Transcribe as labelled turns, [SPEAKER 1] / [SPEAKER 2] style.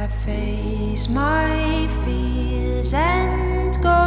[SPEAKER 1] I face my fears and go.